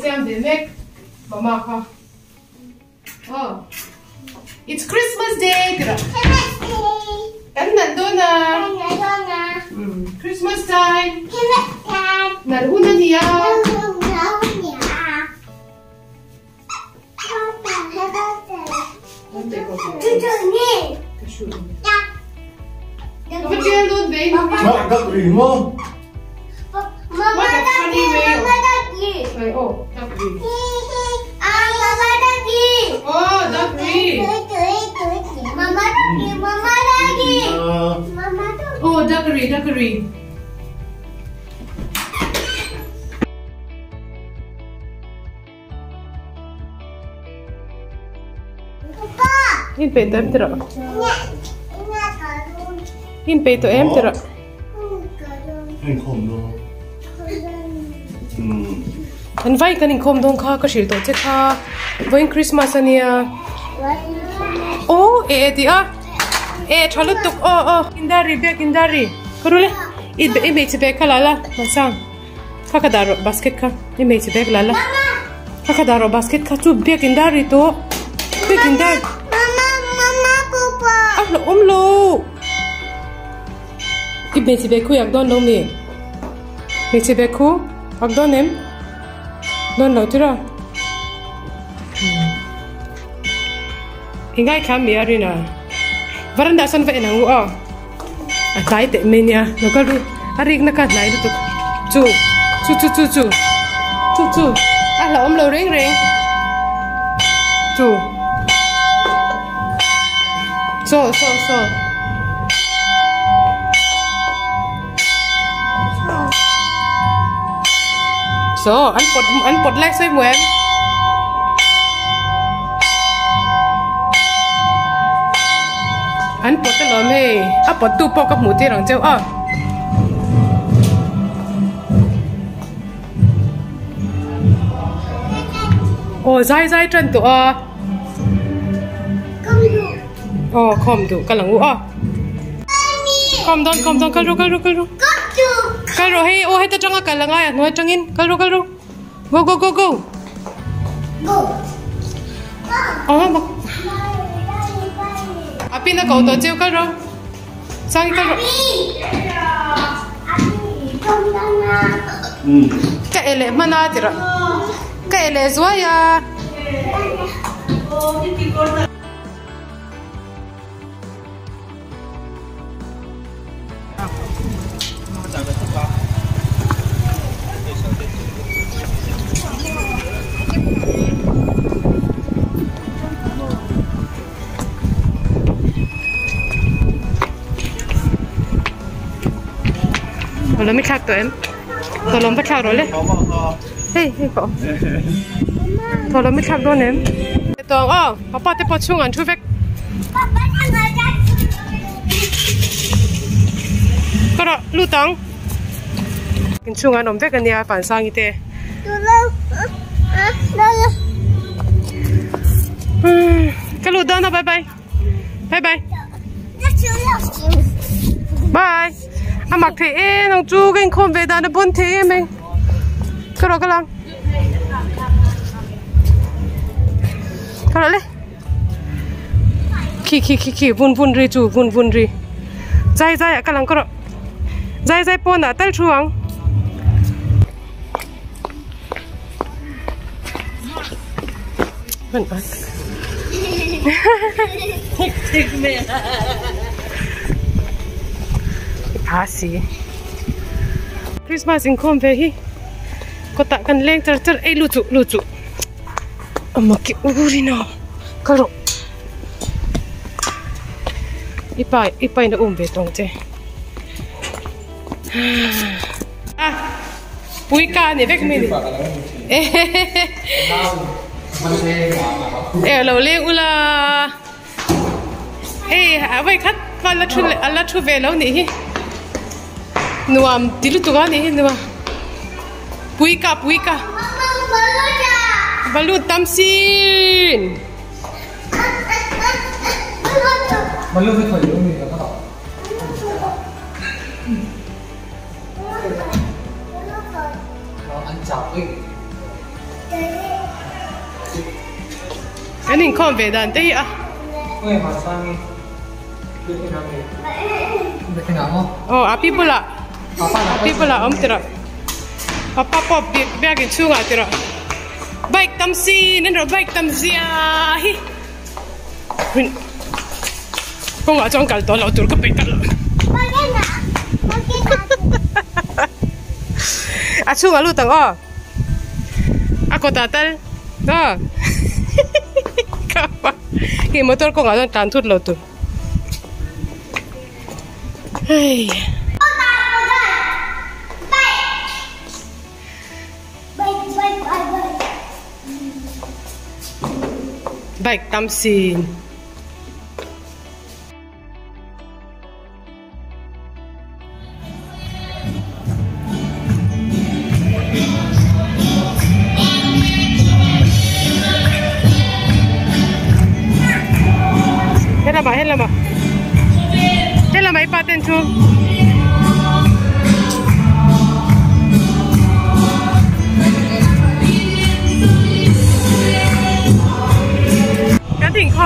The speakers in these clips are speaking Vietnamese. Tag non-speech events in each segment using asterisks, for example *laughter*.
they make. Oh. It's Christmas Day. Christmas Day. Hmm, Christmas time. Christmas time. Naruna that's Mom. Mom. Mama, that's you. Oh. Duck green. Oh, duck green. Oh, duckery, duckery. In peito em tira. In peito em tira. Anh không đâu. Ừ. An vai kan in kom dong kha ka shil to che kha. Voin Christmas ania. Oh, e e ti a. E chalut tuk oh oh. Indari be indari. Karule. I i ti be kala la. Masang. Kha ka daro basket kha. I ti be kala la. Kha ka daro basket kha tu be indari to. Be indari. Ah lo om lo. I ti be ku yak don mi. Be ti be ku. Ak don em. Don lo tira. Ingai kam mi arina. Varanda san ve nang o. A tai te menia. No ka ru. Arik na ka lai tu. Chu. Chu chu chu chu. Chu chu. A la om lo ring ring. Chu. So so so. So, anh bột anh bột lại xoay mùa em. Anh bột cái lò mê, à bột tu bột các mũ tiết rong châu à. Ồ, dai dai chân tụ à. Ồ, không tụ, cái lăng u à. Không don, không don, cái ru, cái ru, cái ru. Ru, hey, ô, hey, ta trăng à, cái lăng à, nói trăng in, cái ru, cái ru. Go, go, go, go. Ồ, bọc. Api na chiêu cái ru. Sang ru. Ừ. Cái ele mana tira. Cái ele zoya. Thôi nó mới khác tụi em Thôi nó mới khác rồi đấy Có mà có. Hey, hey cậu Thôi nó mới khác rồi em Tụi ờ, papa tế bọt xuống ăn chú vek Có đó, lưu tông Kinh xuống ăn ổn vek anh nha, phản sang như thế Cái lưu tông đó, bye bye Bye bye Bye À mặc thế, nó chú cái không về đàn nó bốn thế em Cái đó cái lăng Cái đó đấy Khi khi khi khi vun vun ri chú vun vun ri. Dai dai à cái lăng cái đó Dai dai bún à tay chú ang Vân *laughs* ớt Pasi Christmas in kom ve hi. Ko tak kan leng ter ter eh lucu lucu. Amma ki uri na. Karo. Ipai ipai na umbe tong te. *sighs* Ah Pui ka ni vek mi ni. Eh lo le ula. Eh avai khat pa la chu la chu về lâu ni hi nuam tilu tu ga ni hi nuam Pui ka pui ka Balut tamsin. Lưu cái thời lượng mình đầu Nó ăn chọc ấy. Anh in con về đàn tây à Ôi, mà sang đi. Được cái nào vậy? Được cái nào không? oh api pula Papa api pula om tira papa pop biag biag in chunga tira bike tam si nên rồi bike tam zia hi Rin. Kung nga chong kal to lo tur ka pe kal. A chung alu tang o. Ako tatal. Đó. Kapa. Cái motor ko nga don tan tut lo tu. Ai. Bike tam sin. bà, hết là bà, hết là ipaten ba tên kon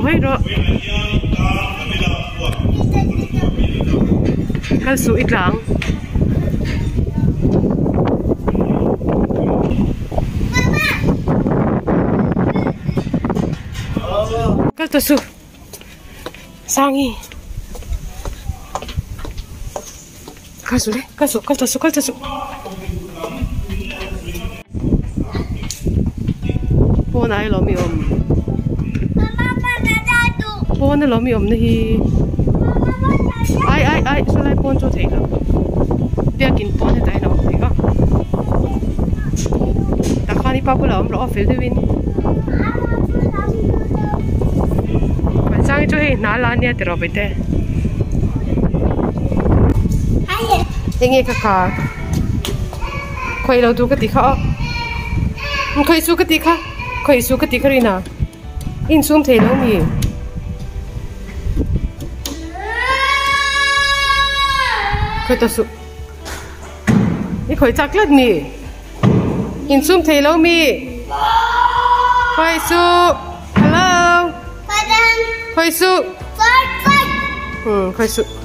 pero nang ko. Ani mo. Tang. Lanzu. Lanzu. Lo hite. Lo hite. Lo hite bete. Lo hite le. Lo hite. Kal su itlang. Kal su. Sangi. Kal su le. Kal su. Kal su. Kal to su. Po na ai lo mi om. Po na lo mi om na hi. Ai ai ai. Su lai pon cho thei ka. Bia kin pon he tai na om thei ka. Ta khani pa pula om ro ofel de win. Mà sang cho hi na la nia te ro be te. Inge ka ka. Khoi lo tu ka ti kha. Khoi su ka ti kha. Khoi su ka ti kha ri na. In sum thei lo mi. Khoi to su. Ni khoi chak lat mi. In sum thei lo mi. Khoi su. Hello. Khoi su. Ừ, khoi su. Ông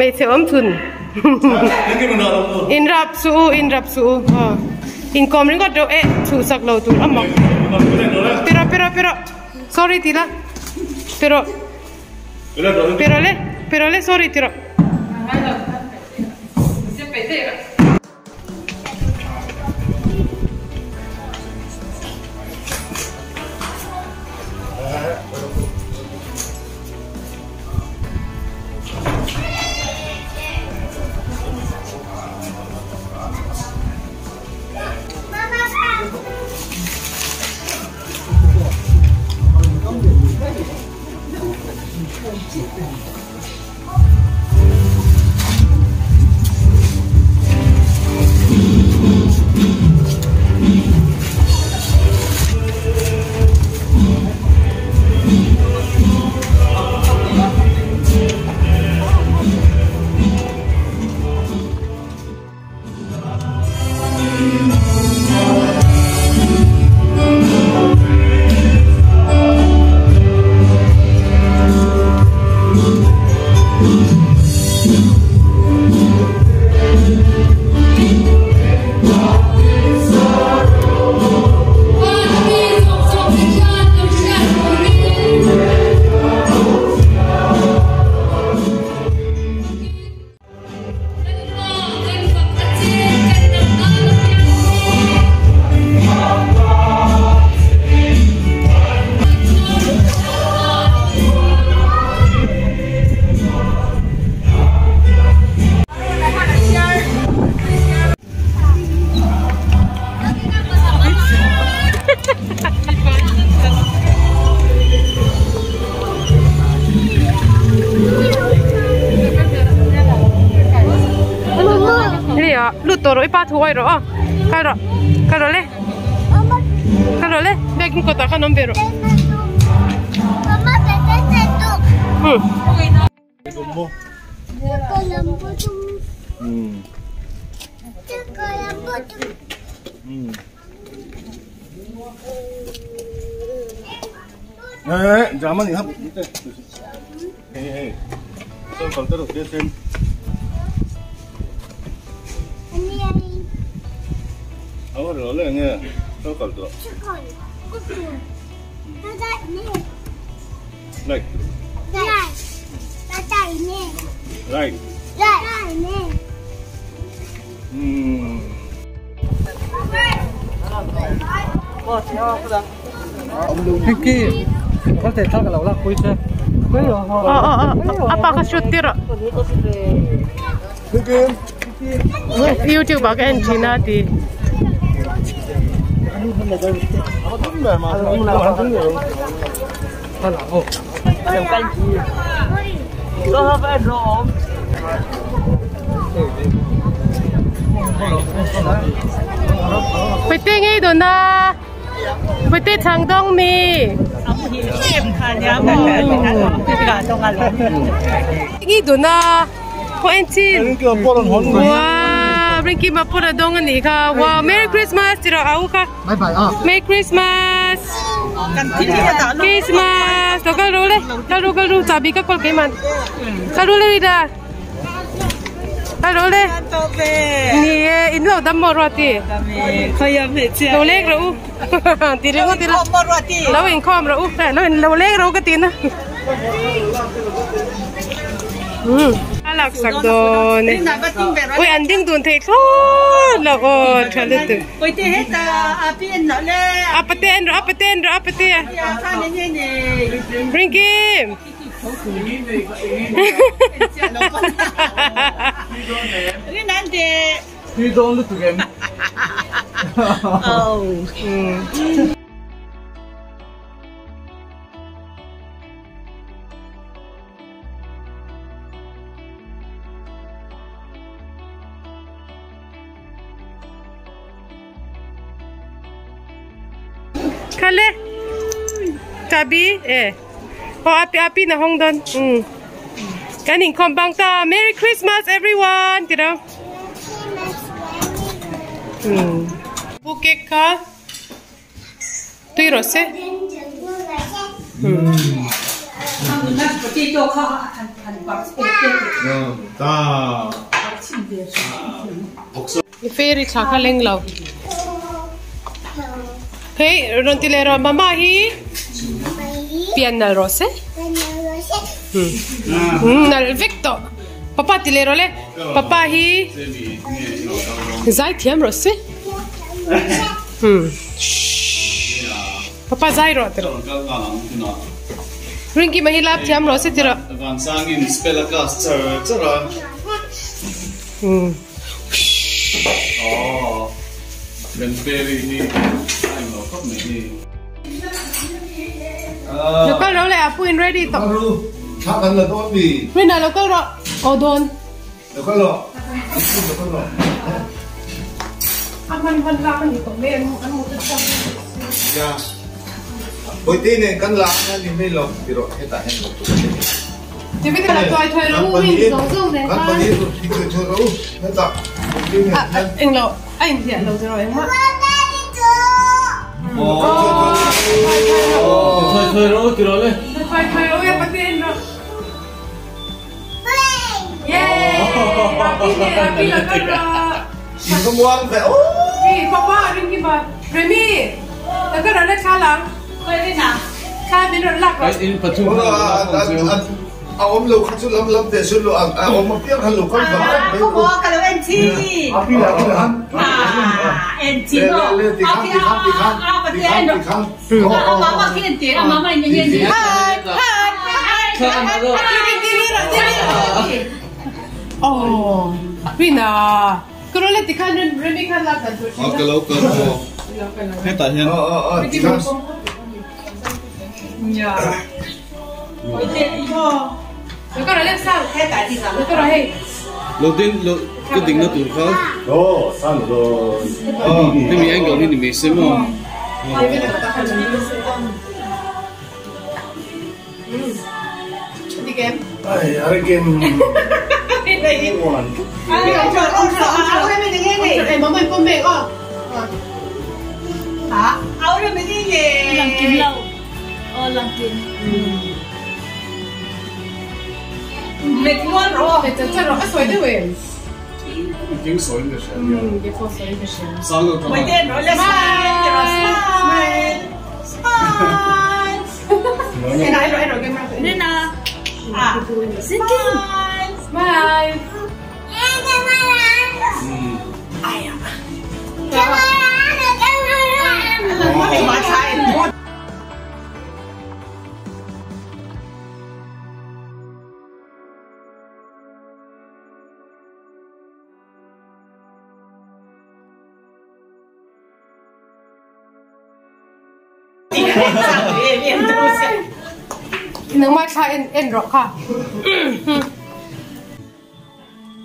Mày sẽ ấm thun. In rap su, in rap su. Ha. In kom ring got do e thu sak lo tu amma. Pero pero pero. Sorry tila. Pero pero le, pero le sorry tira. Không. pa thu ai ro ka ro ka ro le ka ro le be kin ko ta ka nom be ro Mama bebe satu. hmm Tumbo. Jaga lampu tu. Hmm. Jaga lampu tu. Hmm. Ê, ê, 잠깐만 이거 밑에. 헤이, 헤 이. 좀 걸대로 대신. Ini yang 아, 그래, 원래 이게 좀 걸대로. cikon. Kutu. Tata ini. Like, Lai. Tata ini. like. Lai. ini. 음. Pinky có thể cho cái lẩu là cuối chưa bây giờ họ ờ ờ ờ apa ka shoot tira 그게 youtube ba ka đúng rồi mà đúng là đúng rồi thật là ồ trồng canh gì có hợp ăn rồi không bị tiếng ấy đồn à bị tiếng thằng đông mi nghĩ đồn à có anh chị sabrin ki mapura dong ni kha wow merry christmas tira au kha bye bye ah merry christmas. Christmas. To kal role kal ro kal ro sabi ka kol ke man. Kal role ida. Kal role ni eh, e in lo dam mor rati khaya me che lo lek ro tira ko tira. Mor rati lo in khom ro u. Lo in lo lek ro cái tin na 嗯。Alak sak don. Ôi anh đinh đồn thấy khó là ô trời đất tử. Ôi thế hết ta à bên nó lê Apa ten rồi apa ten rồi apa ten. à pha nên như này Bring him. cái nan de you don't look again oh Kale. Tabi eh. Oh api api na hong don. Hmm. Kaning kombang ta. Merry Christmas everyone. Tira. Hmm. Buke ka. Tui rose. chị cho kho ăn ăn bạc 다. Fairy chaka leng rontilero mama hi. Pian na rose. Hmm, nal Victor. Papa tilero le. Papa hi. Zai thiam rose. Hmm. Papa zai ro tiro. Rinki mahila thiam rose tiro. Van sangin spela gas chara chara. Hmm. Oh. Ben peri ni. Ai no kop ni. Local ro le apu in ready to. Baru kapan lah tuan di? Rina local ro. Odon. Lepas lo, itu lepas lo. Aman van la kan to men anu Ya. Pwede ni kan lang na ni Melo, pero kita hen lo tu. Jadi kita tuai tuai ro win zo zo ne. Kan pwede tu kita cakap oh, kita. Pwede ni. Ah, ah, anh lộ, anh thì lộ rồi em ạ. Thôi thôi rồi, kira le. Phải phải ôi em bắt tiền rồi. Yeah, happy là cái rồi. Orang kayak oh. Đi, papa kịp bà. Remy, là cái đó là khá lắm. quay bên nào Khá biến rồi lạc rồi. In patu. Orang awam lo kacu lam lam deh sulu awam mampir kan lo kan à kan. không có cái đó em chi Api lah, api lah. à em chi Le đó le di kan di kan di kan à bật di tiền kan rồi di kan. à mà mà khi tiền à mà mà nhân nhân gì hai hai hai Look at the left side. Head tại thì Look at the head. Đầu tiên lo cái đỉnh nó tụt khó. Ồ, sao nó rồi. Ờ, thế mình anh gọi đi mình xem mà. Đi ừ. game. Ai, ở game. *laughs* Này. Ai, ông chờ, ông chờ, ông chờ. Em mình nghe này. Em mới phân biệt à. Hả? Áo rồi mình đi về. Làm kiếm lâu. Ờ, làm. Mệt luôn rồi. Mẹ chân chân rồi, soi đấy vậy. kiếm sỏi được sao Ừ, cái phong soi cái gì. sao được Mày tên rồi là smile, smile. Smile. Em nói rồi, em rồi cái mắt. Nên là À. Xin kim Bye. Mày mà sai. Nang mai sa en en ro ka.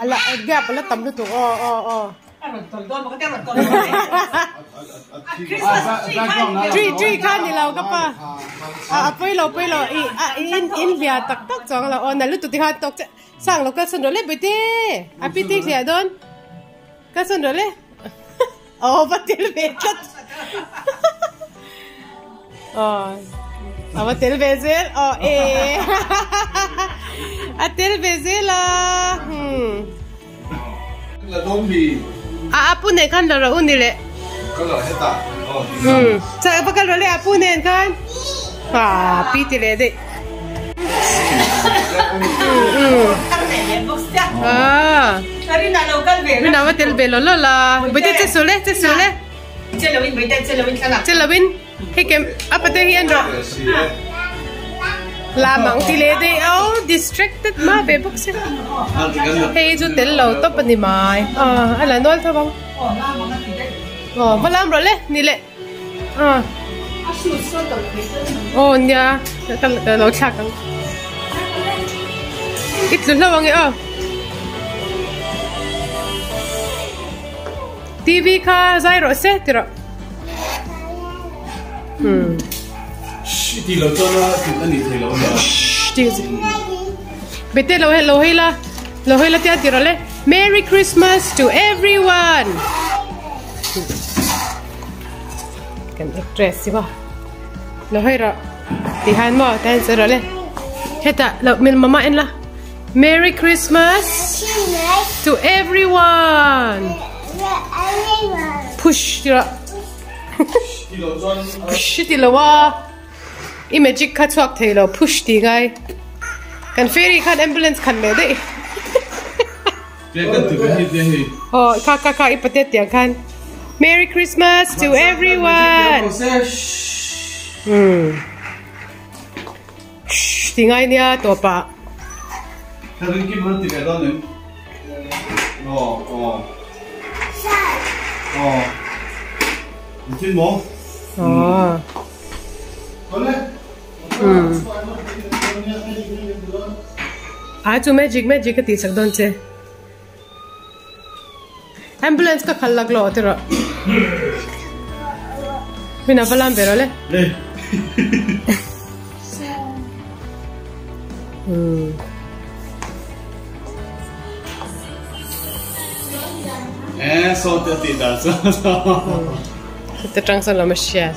Ala gap ala tam tu. Oh oh oh. Tree tree kan ni lau ka pa. À poi lo poi lo i a in in lia tak tak chong la on lu tu ti ha tok sang lo ka sun le be te. A pi ti lia don. Ka sun le. Oh ba til be kat. Oh. Oh eh. *laughs* Hmm. là tôm bì A apu ne kan lo ro uni le. có loại hết ta ờ Hmm. Sa apa kan lo le apu ne kan? Ah, nào mà tel belo lo la. Bây giờ chết số le, chết số le. Chơi là mình bây giờ chơi là là Chết là win. Hey kem, apa teh hian ro? La mang ti le de. Oh, distracted ma be bok se. thì cái là Hey, ju tel lo to pa ni mai. Ah, ala nol tha bang. Oh, malam ro le, ni le. Ah. Oh, nya. Ka ka lo chak ang. Ít lu lo wang e oh. TV ka zai ro se tiro. Hmm. thì là cho nó thì anh thấy là nó Excuse Bete lo lo hila lo hila tia tiro le Merry Christmas to everyone. Kan address ba. Lo hira ti han mo tan sero le. Heta lo min mama en la. Merry Christmas to everyone. Push tiro. thì là cho push ti lo wa i magic kha chuak thei lo push ti ngai kan ferry khan ambulance cái gì đấy oh kha kha kha i patet tiang khan merry christmas to everyone hmm đến kim hơn thì cái đó nữa. Ồ, ồ. Ồ. Mình trên bố. oh Có đấy. hmm à chu magic magic ka ti sak don che ambulance ka khal lag lo te ro mina Kita changsang lama shia.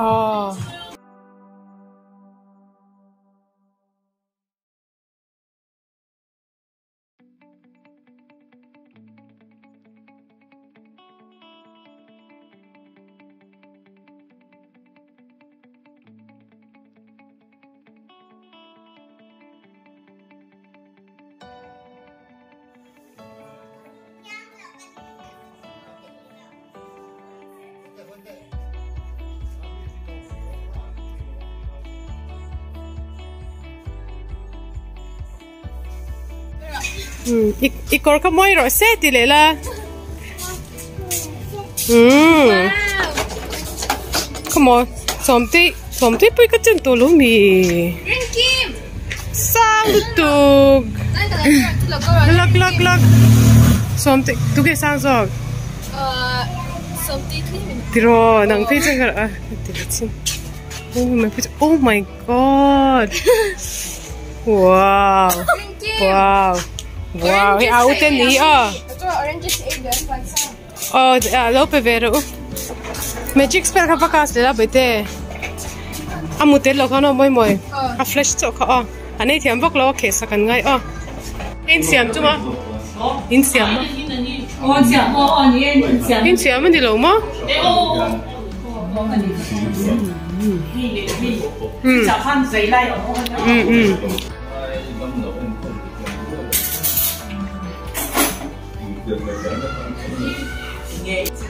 Oh. Ừ, ik ik có cái môi rồi xe thì lại là. Ừ. Come on, something something bữa cái chân tổ luôn mi. Sang được tục. Lắc lắc lắc. Something, tu cái sang rồi. Tiro, nang phi chân cái à, tiro chân. Oh my god! Oh my god! Wow! Wow! Wow! Hey, out and ni ah. Oh, ah, lo pe vero. Magic spell ka pa kas la bete. Amu te lo kana moi moi. A flash to ka ah. Anei thiam bok lo ke sa kan ngai ah. In siam tu ma. In siam ma. 我讲我哦，你也讲 In siam ma di lo ma. 哦，嗯早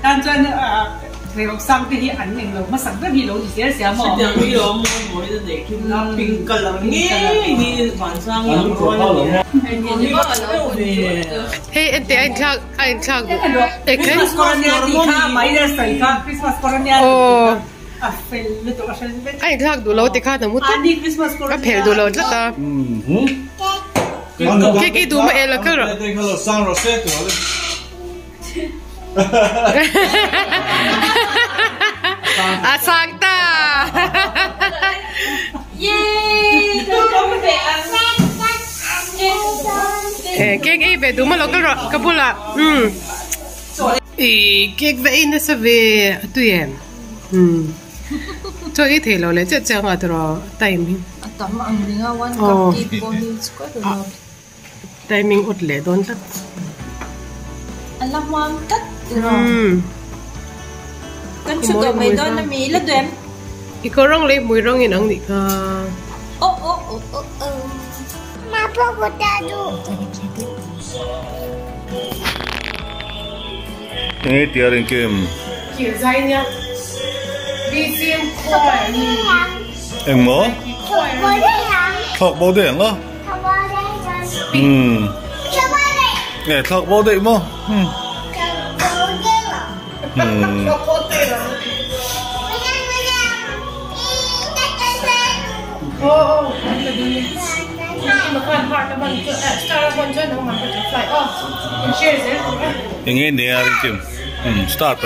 단자는 외국 사람들이 아닌 거, 뭐 상대비 로지세야 뭐. 상대비 로뭐 뭐든 내키면 나 빙깔랑이 이 완상이 뭐는. Hey, ente ein Tag, ein Tag. Christmas Coronia, die kann meine Steiger, Christmas Coronia. Oh. Ein Tag du laut, die kann anh đi Christmas Coronia. Appell du laut, da. Mhm. Ke ke du ma ela ka ro. Đây là sang rồi xe rồi. A sang ta. Yay! Tôi có một vẻ ăn. Eh, ke ke be du ma lo ka ro ka bula. Hmm. Eh, ke ve in sa ve tu yen. Hmm. To i the lo le cha cha nga tro timing. Tama ang lingawan Oh. cupcake ko ni square no. Timing ut le don ta. Alam mo ang tat. Tiro. Kan sugar may doon na mi la dem. Ikaw rong le mui rong in ang ni ka. Oh oh oh oh oh. Nghe tiếng kim. Kiểu dai nha. Bi sim khoai ni. Em mỏ. Bố đi hả? Thọc bao điện đó. Bố đi, bố đi. Ý, cách cách cách. Oh, oh. Mà quan heart naman to star one dyan ang mga butterfly. Oh, and shares eh. Nghe tiếng kim. Ừ. Start